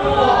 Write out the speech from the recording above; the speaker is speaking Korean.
오.